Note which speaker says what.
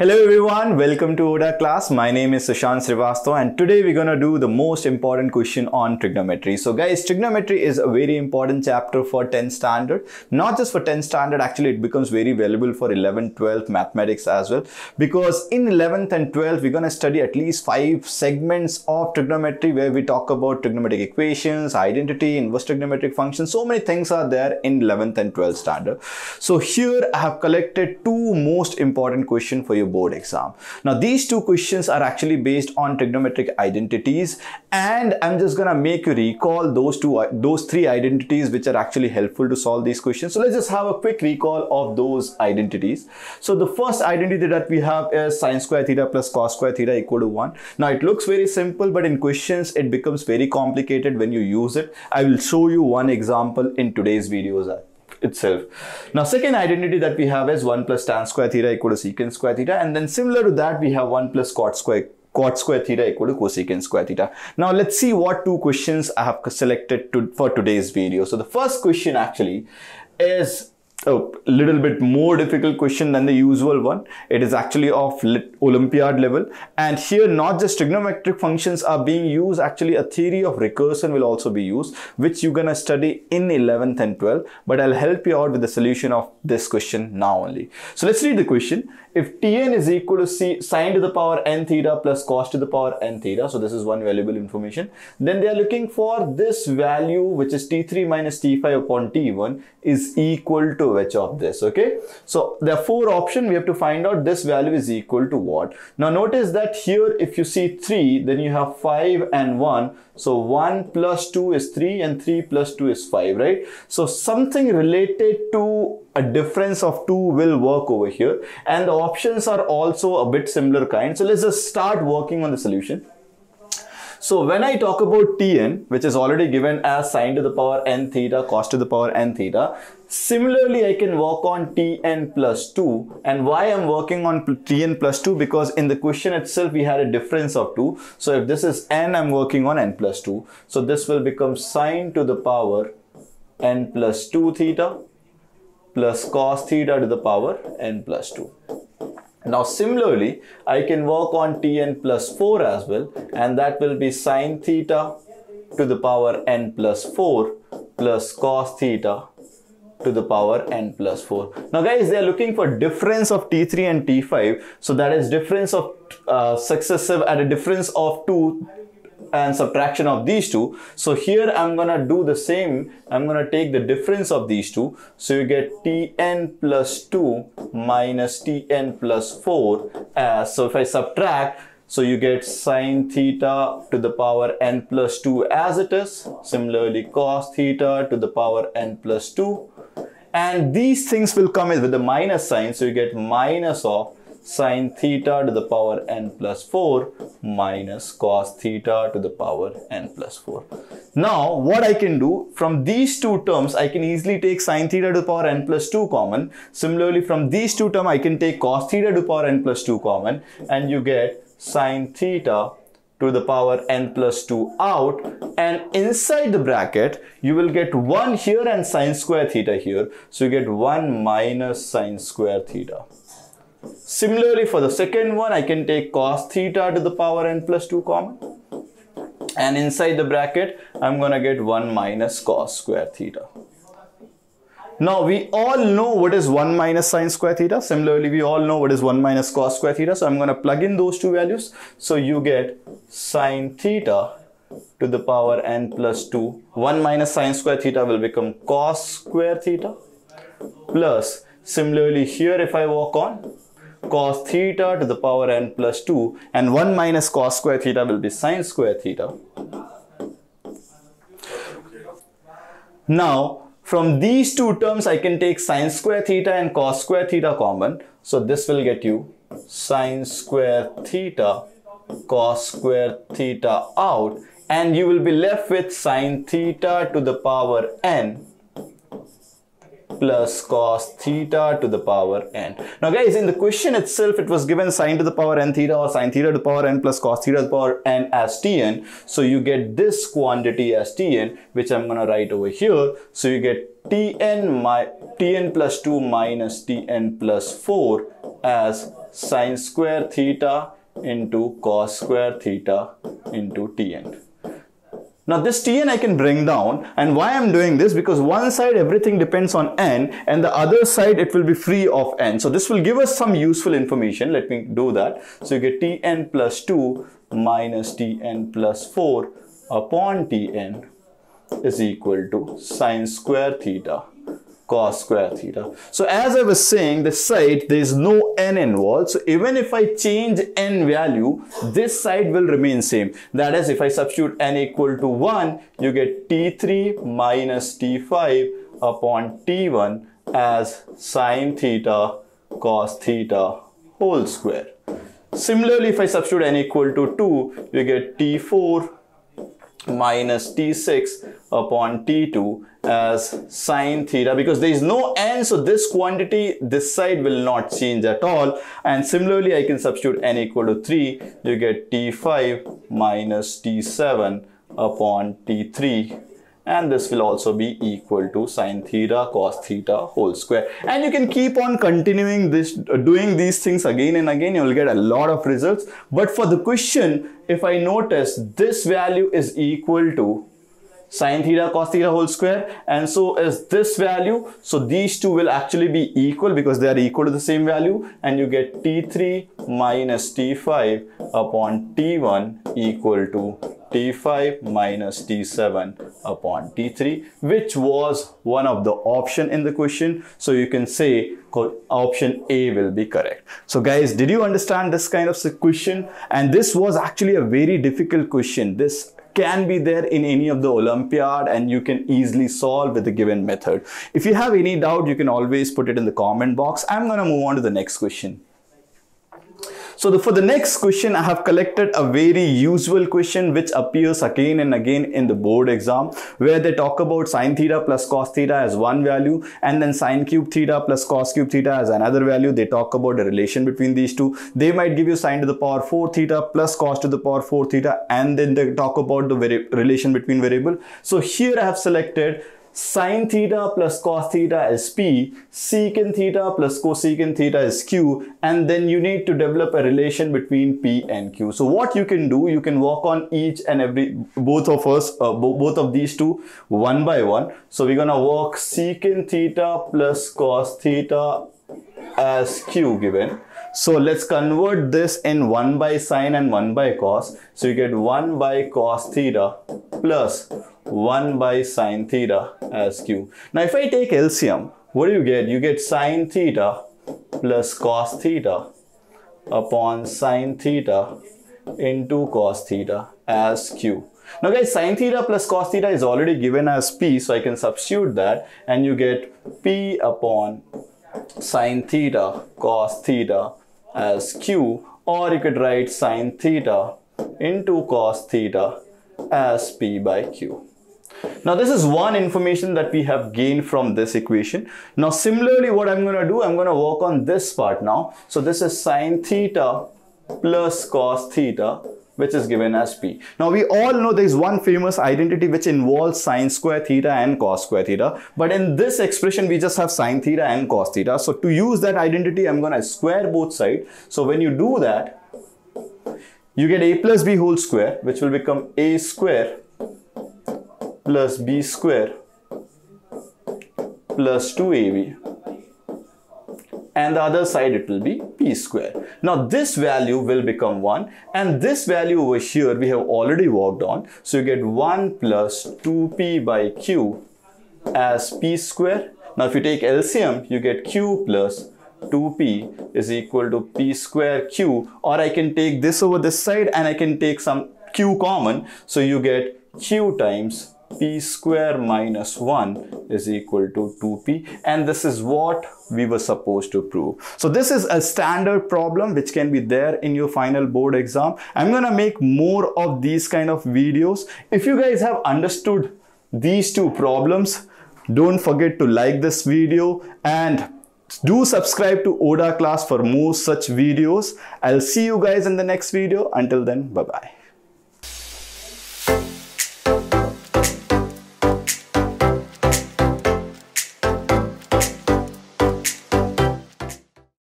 Speaker 1: Hello everyone, welcome to ODA class. My name is Sushant Srivastav and today we're gonna do the most important question on trigonometry. So guys, trigonometry is a very important chapter for 10th standard. Not just for 10th standard, actually it becomes very valuable for 11th, 12th mathematics as well. Because in 11th and 12th, we're gonna study at least five segments of trigonometry where we talk about trigonometric equations, identity, inverse trigonometric functions. So many things are there in 11th and 12th standard. So here I have collected two most important questions for your board exam. Now these two questions are actually based on trigonometric identities and I'm just gonna make you recall those two those three identities which are actually helpful to solve these questions. So let's just have a quick recall of those identities. So the first identity that we have is sine square theta plus cos square theta equal to 1. Now it looks very simple but in questions it becomes very complicated when you use it. I will show you one example in today's videos itself. Now second identity that we have is 1 plus tan square theta equal to secant square theta and then similar to that we have 1 plus cot square cot square theta equal to cosecant square theta. Now let's see what two questions I have selected to, for today's video. So the first question actually is a little bit more difficult question than the usual one. It is actually of Olympiad level. And here, not just trigonometric functions are being used, actually a theory of recursion will also be used, which you're gonna study in 11th and 12th. But I'll help you out with the solution of this question now only. So let's read the question if Tn is equal to c sine to the power n theta plus cos to the power n theta, so this is one valuable information, then they are looking for this value which is T3 minus T5 upon T1 is equal to which of this, okay? So there are four options, we have to find out this value is equal to what. Now notice that here if you see 3, then you have 5 and 1, so 1 plus 2 is 3 and 3 plus 2 is 5, right? So something related to a difference of 2 will work over here and the options are also a bit similar kind. So let's just start working on the solution. So when I talk about Tn, which is already given as sine to the power n theta, cos to the power n theta, similarly I can work on Tn plus 2 and why I'm working on Tn plus 2 because in the question itself we had a difference of 2. So if this is n, I'm working on n plus 2. So this will become sine to the power n plus 2 theta plus cos theta to the power n plus 2. Now similarly, I can work on Tn plus 4 as well and that will be sine theta to the power n plus 4 plus cos theta to the power n plus 4. Now guys, they are looking for difference of T3 and T5. So that is difference of uh, successive at a difference of 2 and subtraction of these two. So here I'm gonna do the same. I'm gonna take the difference of these two. So you get Tn plus 2 minus Tn plus 4 as, so if I subtract, so you get sine theta to the power n plus 2 as it is. Similarly, cos theta to the power n plus 2. And these things will come with the minus sign. So you get minus of sine theta to the power n plus 4 minus cos theta to the power n plus 4. Now, what I can do from these two terms, I can easily take sine theta to the power n plus 2 common. Similarly, from these two terms, I can take cos theta to the power n plus 2 common and you get sine theta to the power n plus 2 out and inside the bracket you will get 1 here and sine square theta here so you get 1 minus sine square theta Similarly, for the second one, I can take cos theta to the power n plus 2 common. And inside the bracket, I'm to get 1 minus cos square theta. Now, we all know what is 1 minus sine square theta. Similarly, we all know what is 1 minus cos square theta. So, I'm going to plug in those two values. So, you get sine theta to the power n plus 2. 1 minus sine square theta will become cos square theta. Plus, similarly, here if I walk on, cos theta to the power n plus 2 and 1 minus cos square theta will be sine square theta. Now, from these two terms, I can take sine square theta and cos square theta common. So this will get you sine square theta cos square theta out and you will be left with sine theta to the power n plus cos theta to the power n. Now guys, in the question itself, it was given sine to the power n theta or sine theta to the power n plus cos theta to the power n as tn. So you get this quantity as tn, which I'm gonna write over here. So you get tn, my, tn plus 2 minus tn plus 4 as sine square theta into cos square theta into tn. Now this Tn I can bring down and why I'm doing this because one side everything depends on n and the other side it will be free of n. So this will give us some useful information. Let me do that. So you get Tn plus 2 minus Tn plus 4 upon Tn is equal to sine square theta cos square theta. So as I was saying, the side, there is no n involved. So even if I change n value, this side will remain same. That is, if I substitute n equal to 1, you get t3 minus t5 upon t1 as sine theta cos theta whole square. Similarly, if I substitute n equal to 2, you get t4 minus t6 upon t2 as sine theta because there is no n so this quantity this side will not change at all. And similarly I can substitute n equal to 3 you get t5 minus t7 upon t3 and this will also be equal to sine theta cos theta whole square. And you can keep on continuing this doing these things again and again. You will get a lot of results. But for the question if I notice this value is equal to sine theta cos theta whole square and so is this value so these two will actually be equal because they are equal to the same value and you get t3 minus t5 upon t1 equal to T5 minus T7 upon T3 which was one of the option in the question. So you can say option A will be correct. So guys, did you understand this kind of question? And this was actually a very difficult question. This can be there in any of the Olympiad and you can easily solve with the given method. If you have any doubt, you can always put it in the comment box. I'm going to move on to the next question. So the, for the next question, I have collected a very usual question which appears again and again in the board exam where they talk about sine theta plus cos theta as one value and then sine cube theta plus cos cube theta as another value. They talk about the relation between these two. They might give you sine to the power 4 theta plus cos to the power 4 theta and then they talk about the relation between variable. So here I have selected sine theta plus cos theta is P, secant theta plus cosecant theta is Q, and then you need to develop a relation between P and Q. So what you can do, you can work on each and every, both of us, uh, both of these two one by one. So we're gonna work secant theta plus cos theta as Q given. So let's convert this in 1 by sine and 1 by cos. So you get 1 by cos theta plus 1 by sine theta as q. Now if I take LCM, what do you get? You get sine theta plus cos theta upon sine theta into cos theta as q. Now guys, sine theta plus cos theta is already given as p, so I can substitute that and you get p upon sine theta cos theta as q or you could write sine theta into cos theta as p by q. Now this is one information that we have gained from this equation. Now similarly what I'm going to do, I'm going to work on this part now. So this is sine theta plus cos theta which is given as p. Now we all know there is one famous identity which involves sine square theta and cos square theta. But in this expression we just have sine theta and cos theta. So to use that identity I'm going to square both sides. So when you do that you get a plus b whole square which will become a square plus b square plus 2ab and the other side it will be p square. Now this value will become 1 and this value over here we have already worked on. So you get 1 plus 2p by q as p square. Now if you take LCM you get q plus 2p is equal to p square q or I can take this over this side and I can take some q common. So you get q times p square minus 1 is equal to 2p and this is what we were supposed to prove. So this is a standard problem which can be there in your final board exam. I'm gonna make more of these kind of videos. If you guys have understood these two problems, Don't forget to like this video and do subscribe to ODA class for more such videos. I'll see you guys in the next video. Until then, bye-bye.